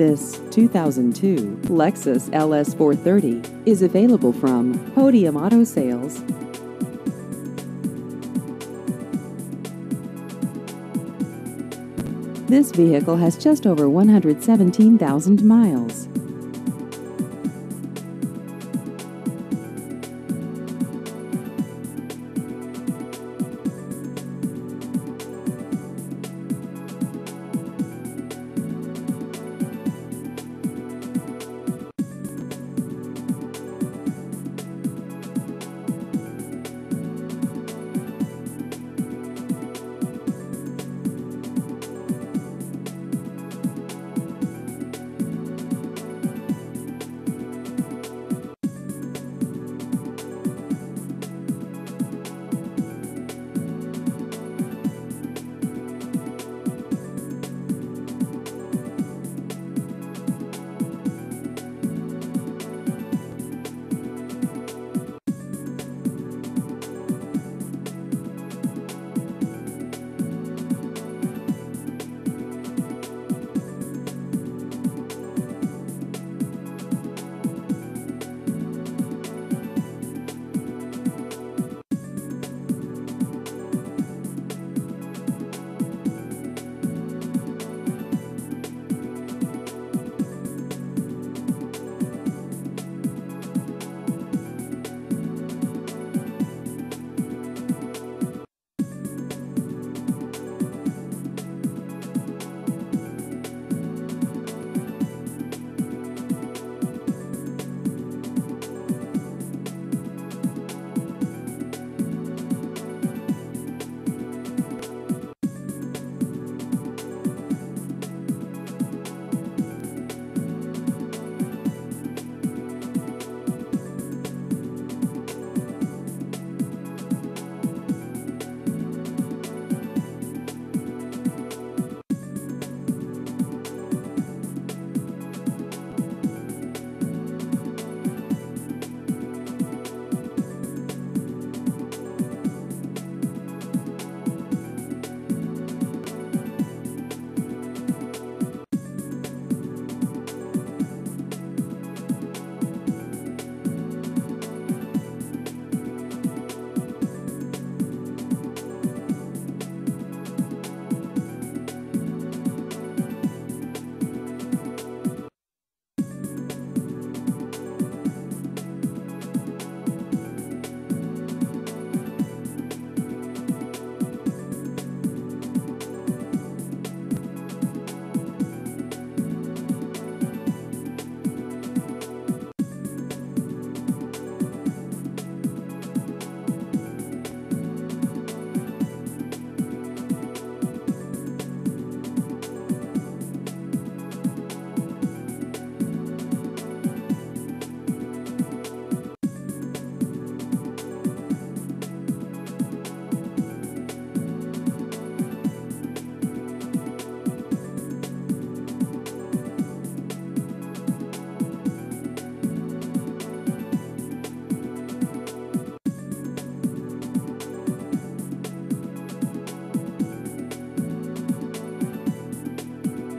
This 2002 Lexus LS 430 is available from Podium Auto Sales. This vehicle has just over 117,000 miles.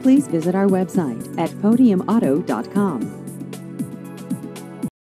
Please visit our website at podiumauto.com.